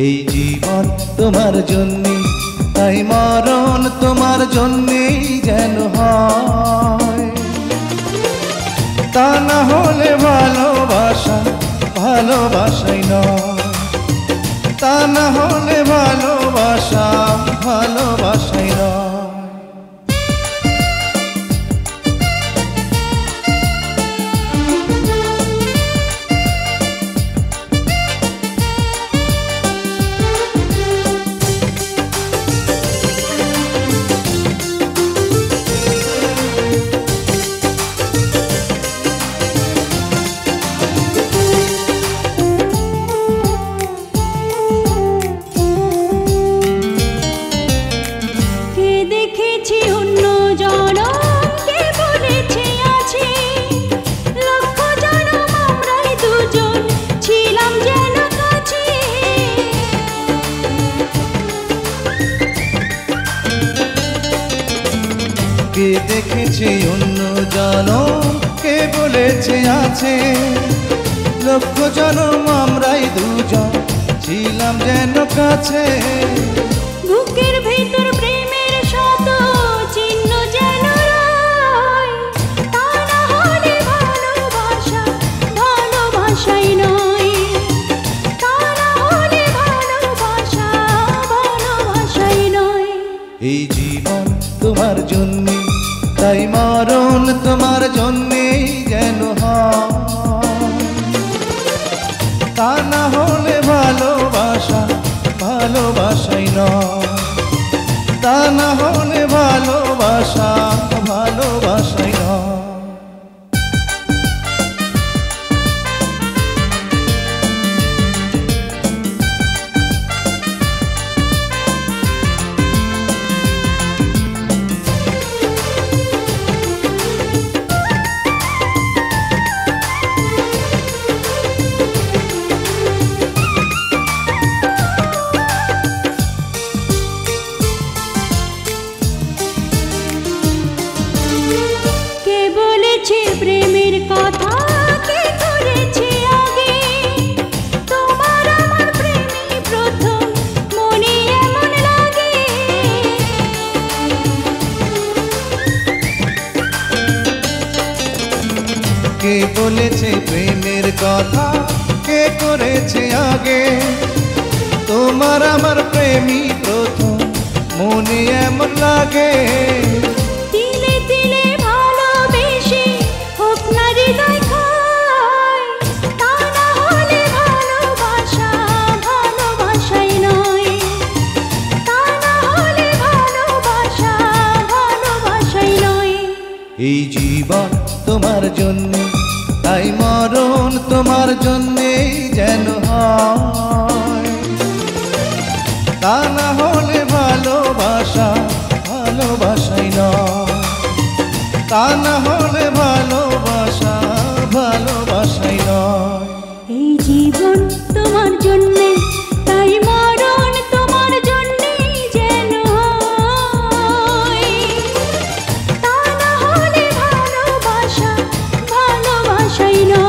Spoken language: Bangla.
এই জীবন তোমার জন্যে তাই মরণ তোমার জন্যেই যেন হয়। তা না হলে ভালো ভালোবাসাই নয়। তা না হলে ভালোবাসা ভালোবাসাই কে দেখেছে অন্য জানো? কে বলেছে আছে? লক্ষ জনম আমরাই দুজন ছিলাম যেন কাছে। বুকের ভেতর এই জীবন তোমার জন্যে, তাই মরণ তোমার জন্যে যেন তা না হলে ভালোবাসা, ভালোবাসাই না তা না হলে বলেছে প্রেমের কথা কে কে বলেছে প্রেমের কথা কে করেছে আগে? তোমার আমার প্রেমী প্রথম, মনে এমন লাগে। এই জীবন তোমার জন্য, তাই মরণ তোমার জন্যেই যেন তা না হলে ভালোবাসা ভালোবাসাই নয়। তা না হলে 下雨了。